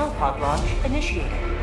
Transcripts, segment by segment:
Hellpod launch initiated.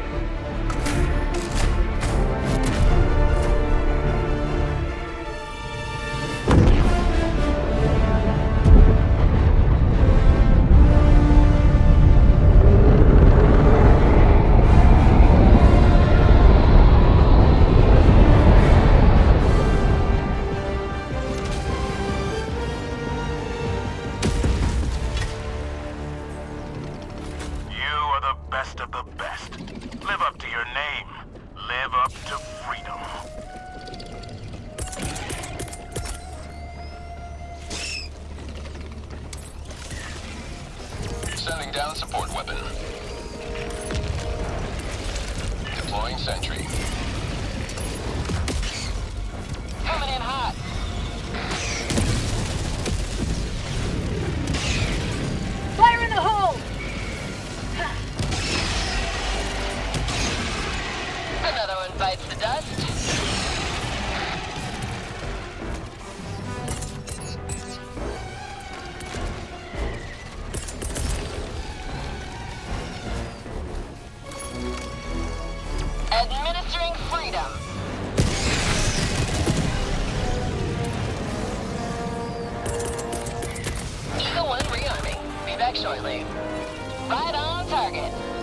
Shortly. Right on target.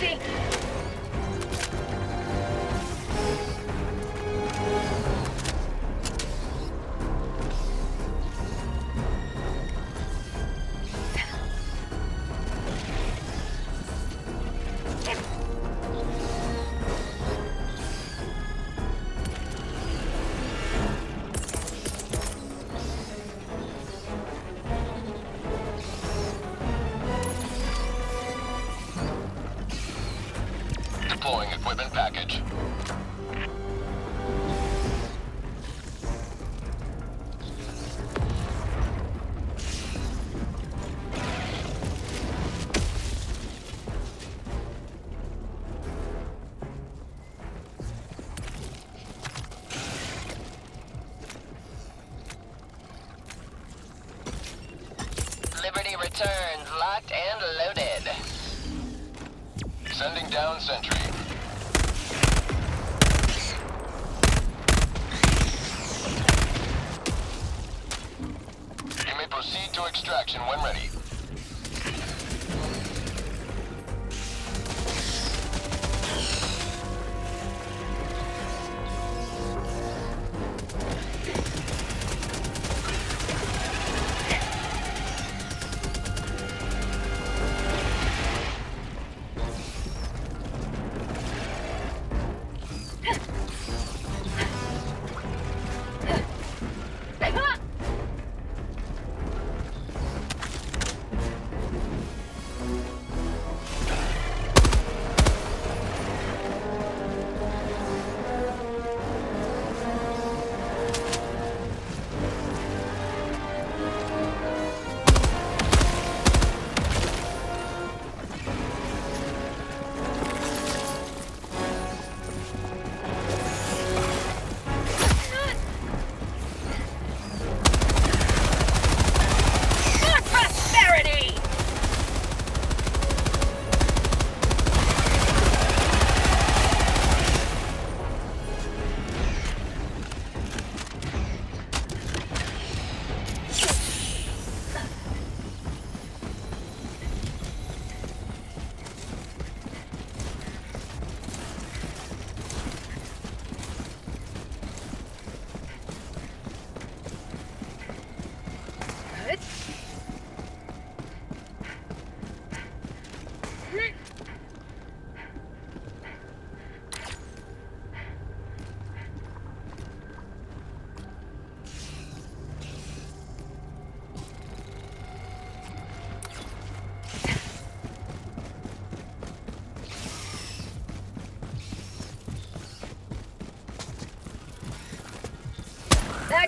Bag's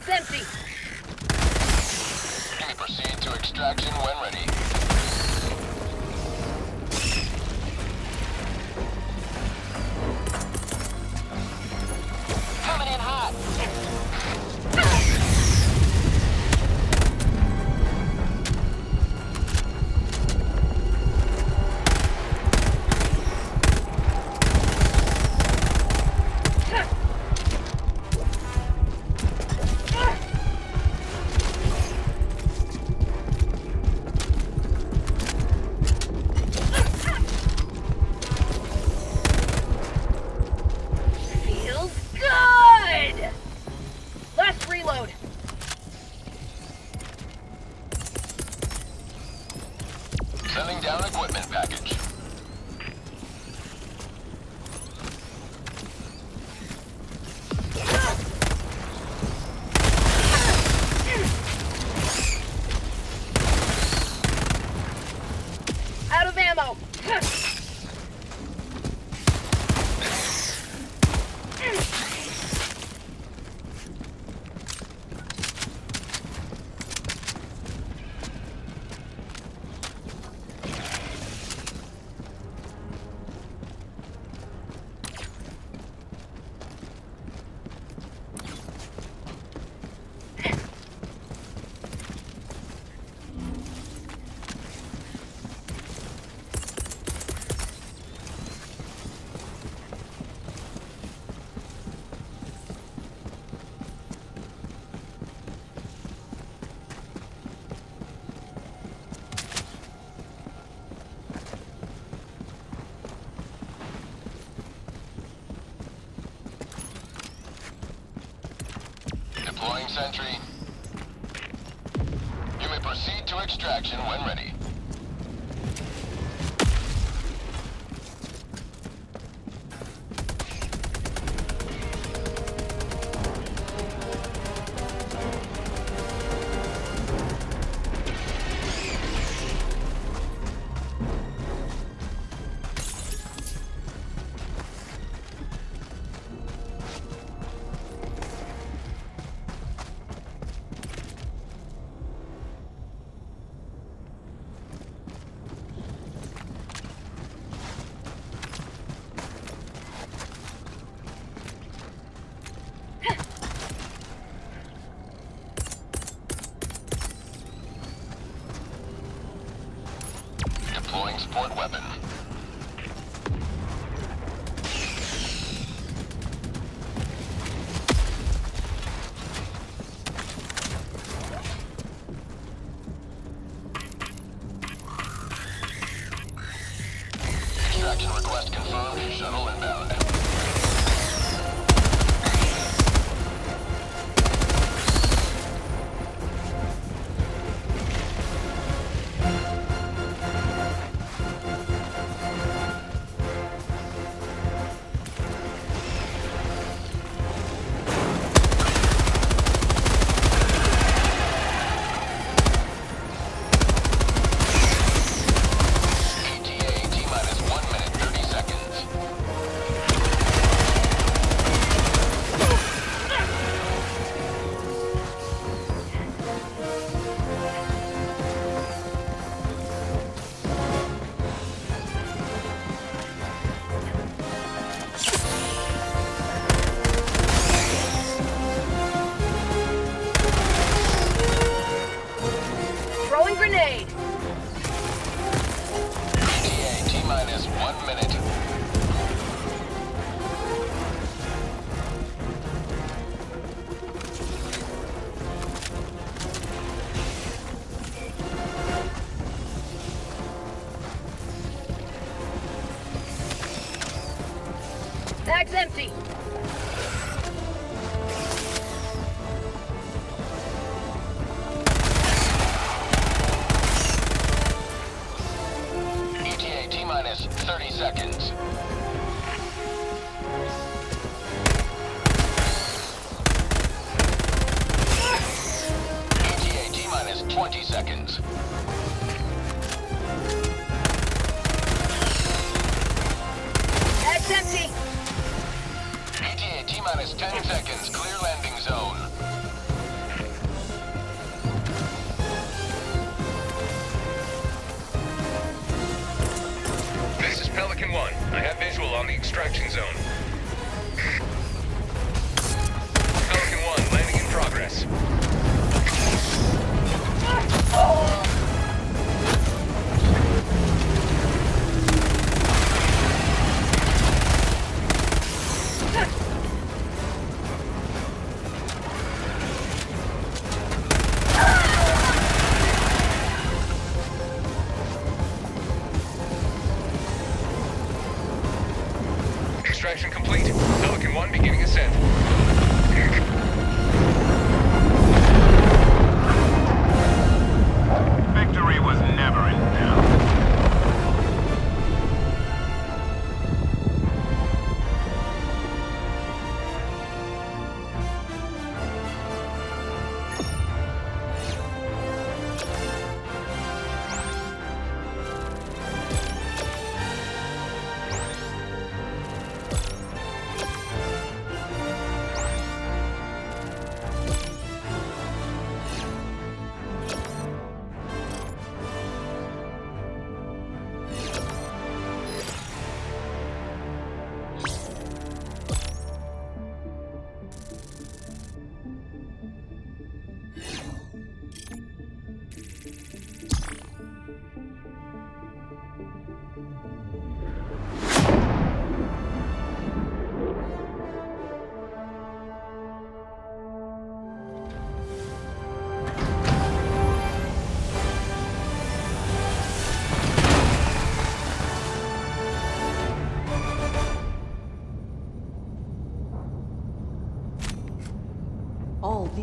Pipe's empty. Proceed to extraction when ready. sport weapon. bag's empty.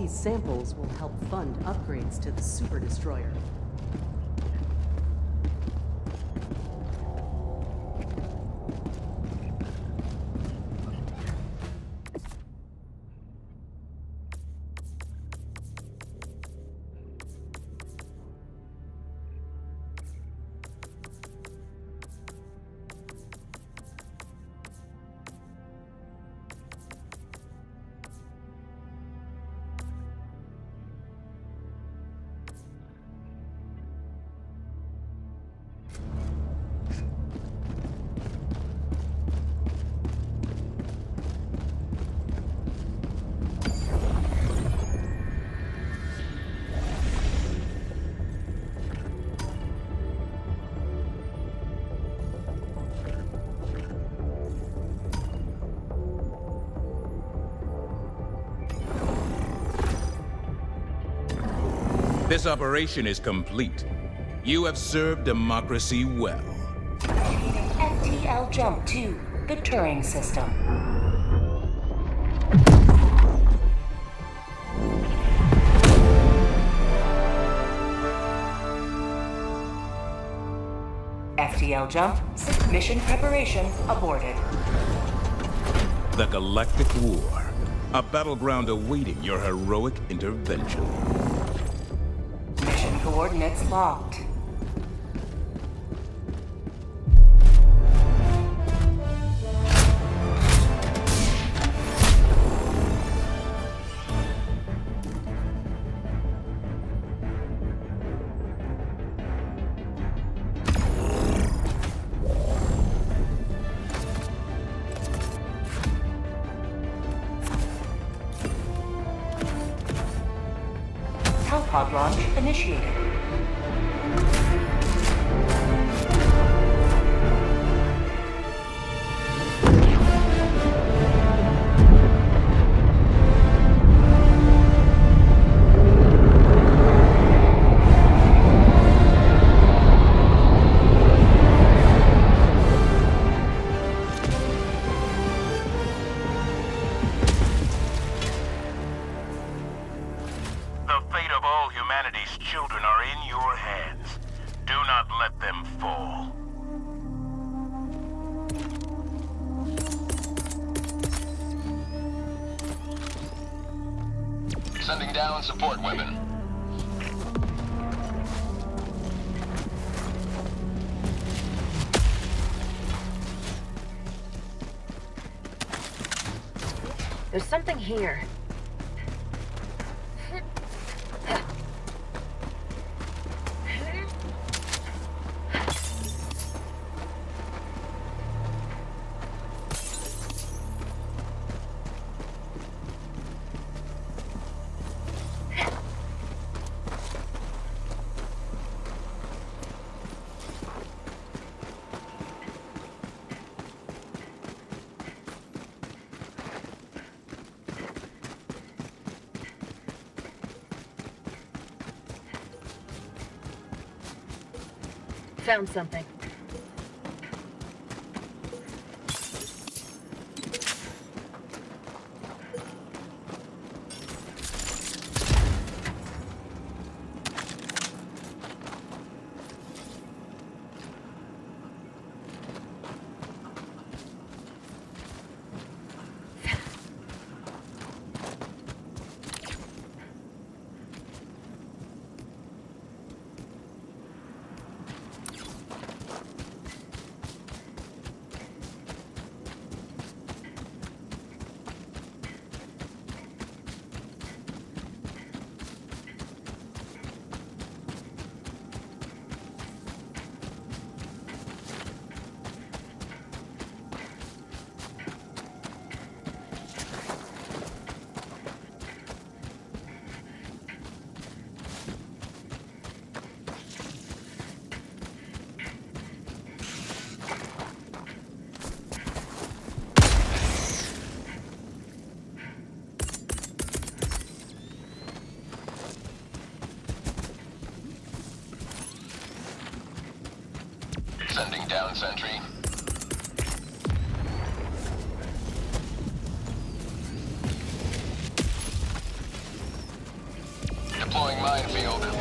These samples will help fund upgrades to the Super Destroyer. This operation is complete. You have served democracy well. FTL Jump to the Turing System. FTL Jump, mission preparation aborted. The Galactic War. A battleground awaiting your heroic intervention. Coordinates locked. Hellpod launch initiated. Here. Found something. Sending down sentry. Deploying minefield.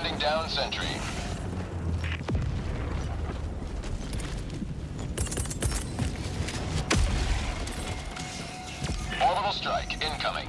Sending down sentry. Orbital strike incoming.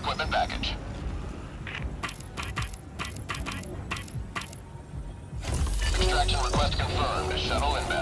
equipment package. Extraction request confirmed. Shuttle inbound.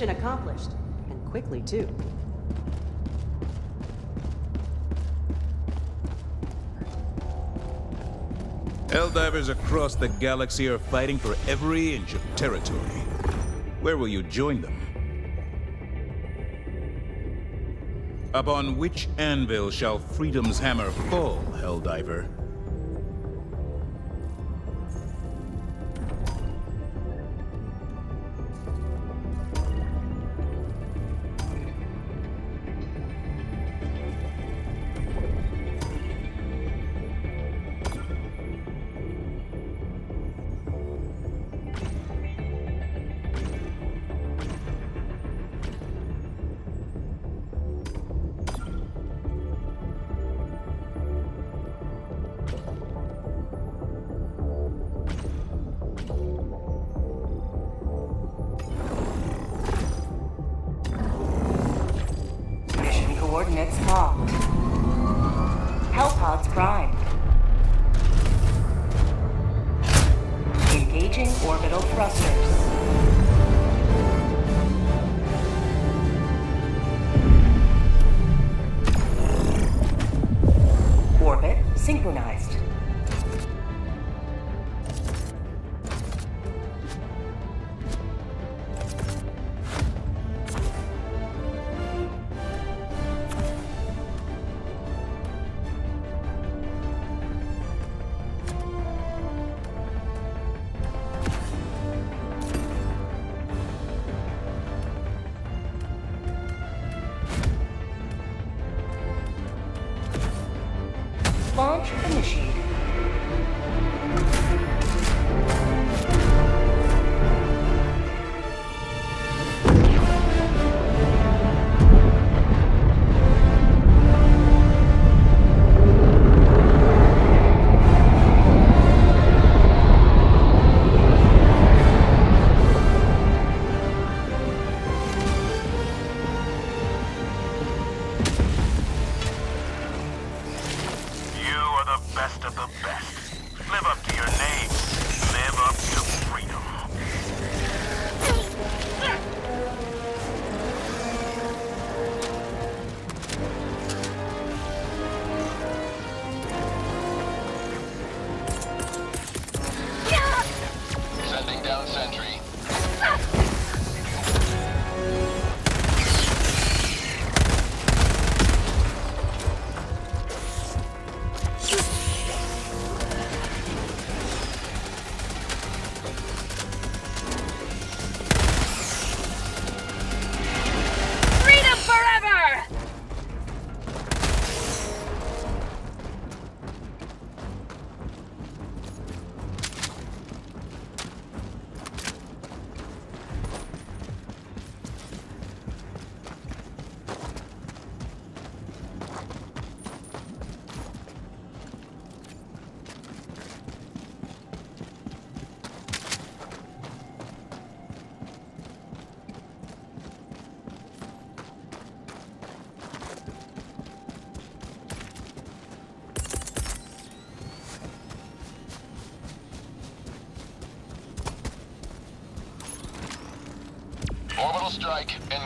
Mission accomplished. And quickly, too. Helldivers across the galaxy are fighting for every inch of territory. Where will you join them? Upon which anvil shall freedom's hammer fall, Helldiver?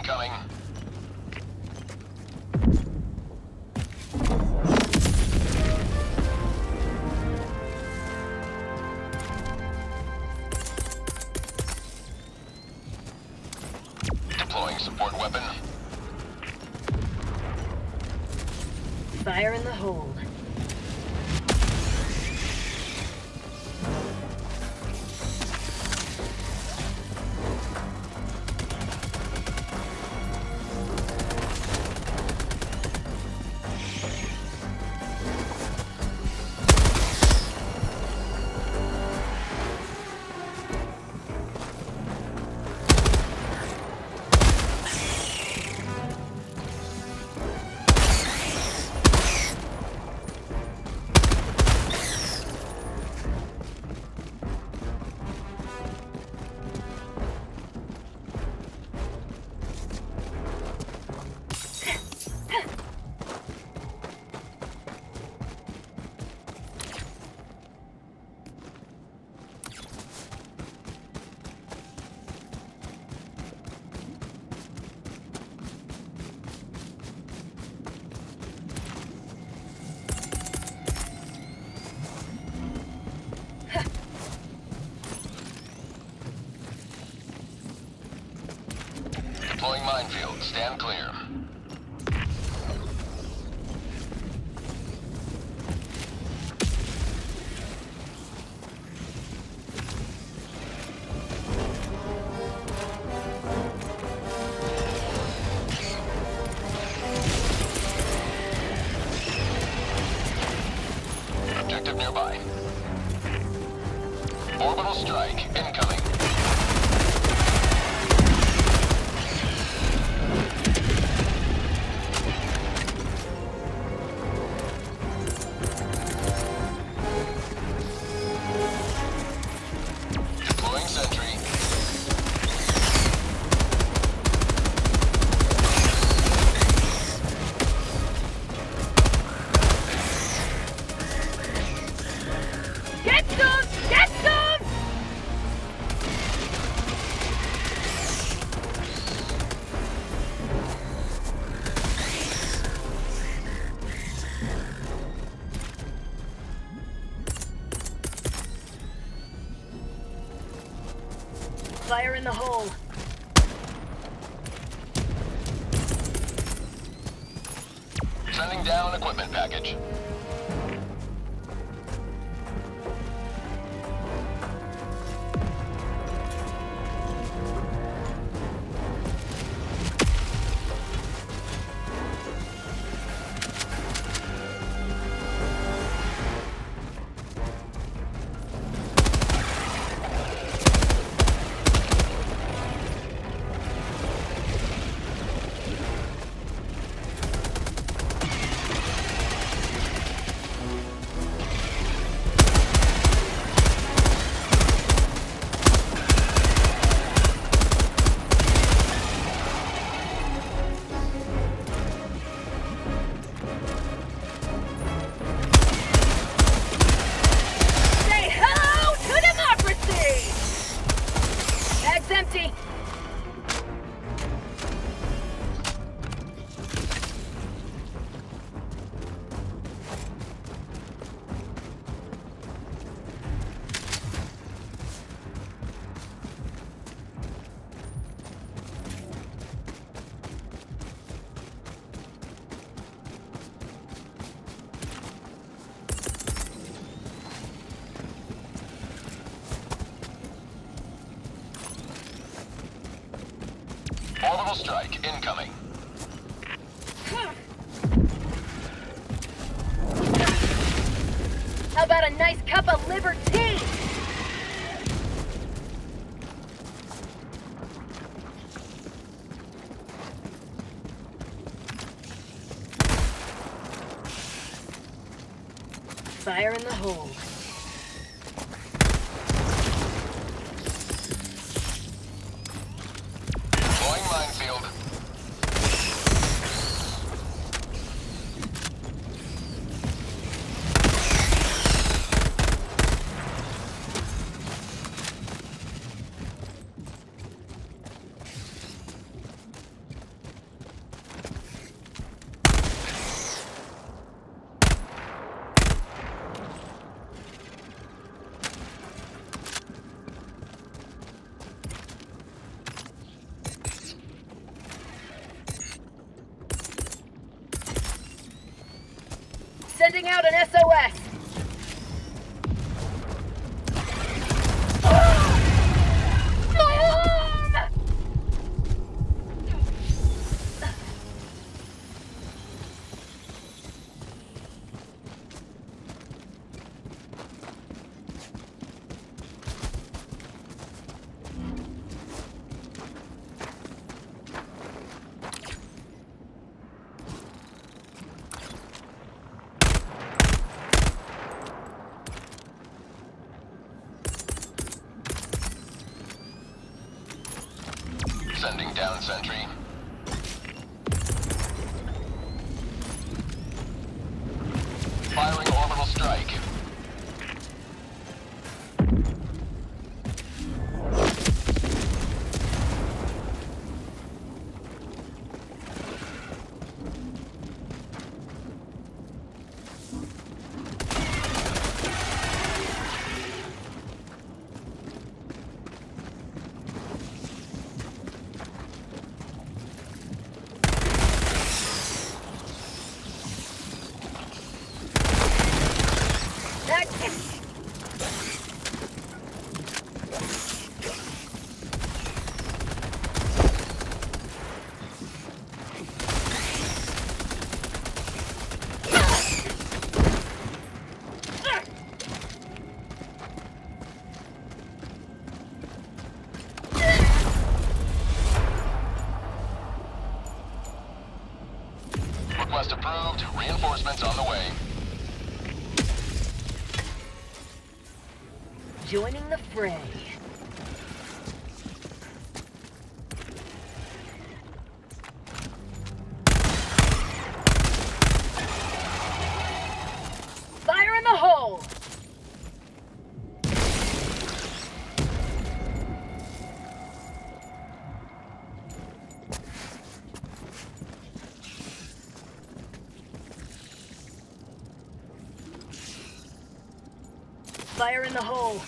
Incoming. Stand clear. the hole. Fire in the hole. Reinforcements on the way. Joining the fray. Fire in the hole.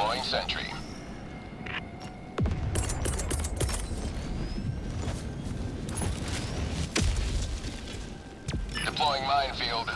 Deploying sentry. Deploying minefield.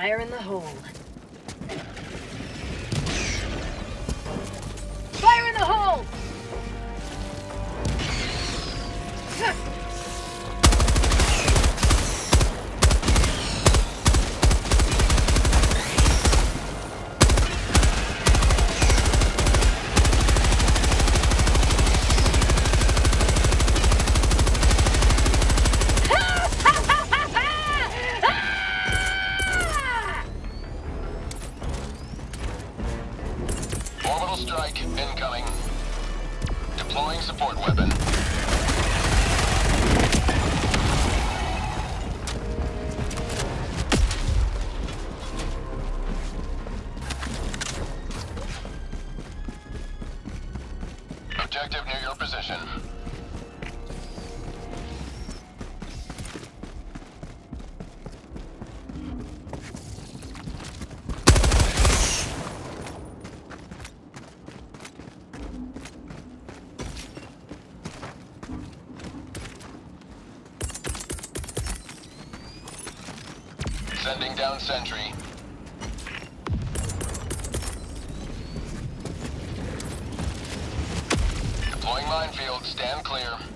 Fire in the hole. Sending down sentry. Deploying minefield. Stand clear.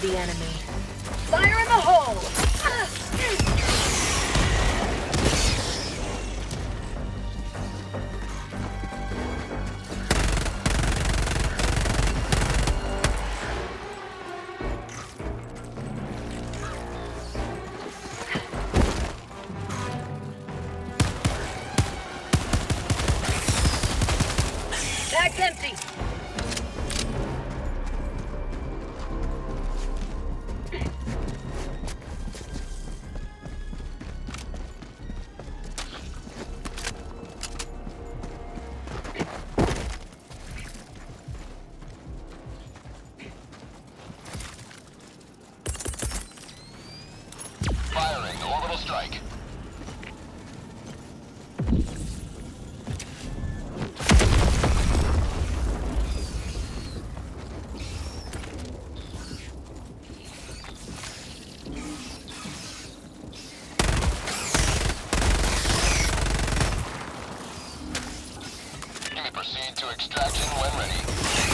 The enemy. Extraction when ready.